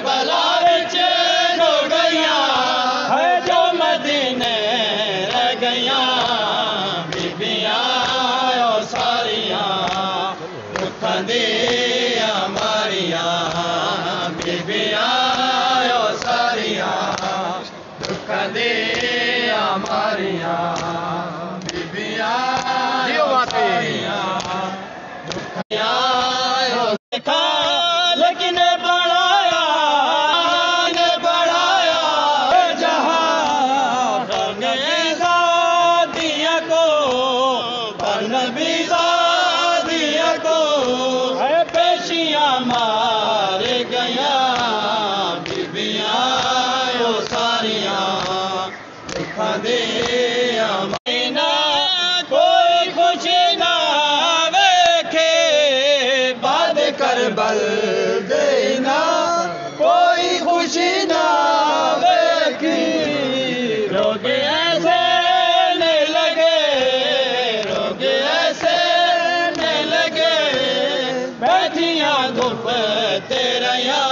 भल दुख दे हार अलविदा को है पेशियां मार गया बीबियां ओ सारियां खादे ना कोई खुशी ना वेखे बाद करबल धुप तेरया